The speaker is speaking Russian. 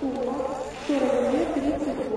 Сумма 42 30